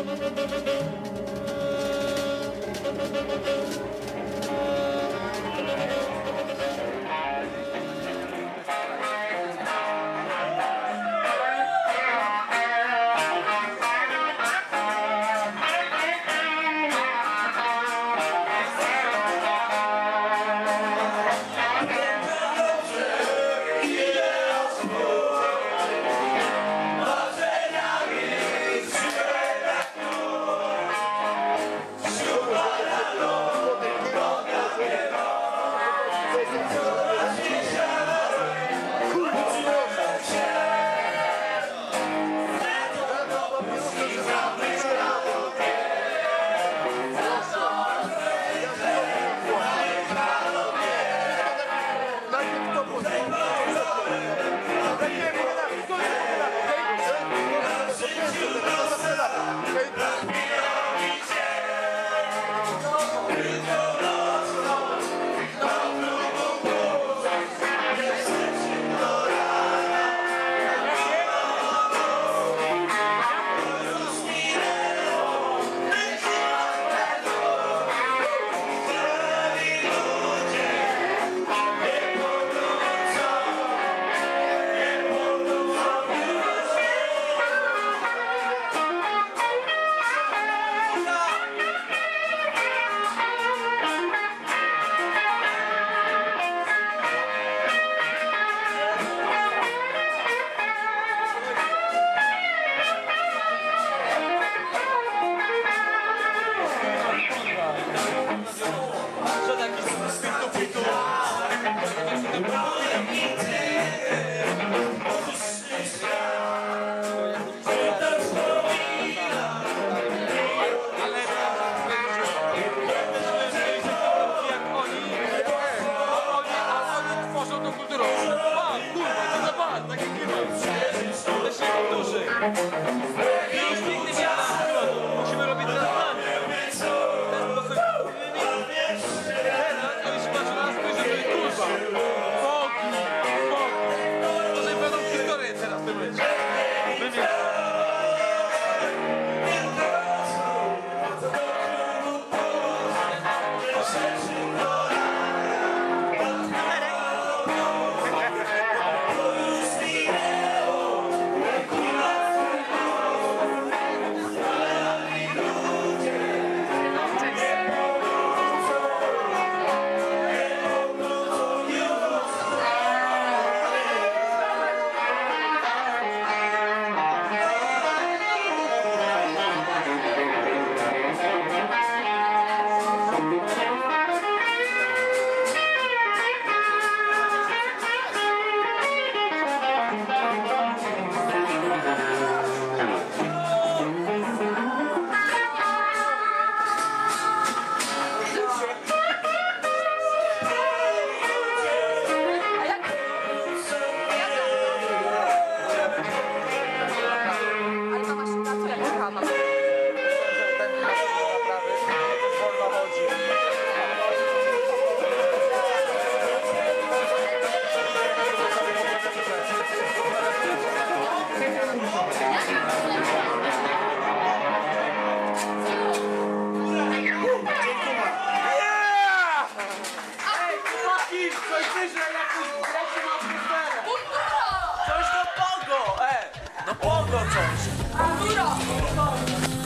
Chłopaki, coś Buyurun.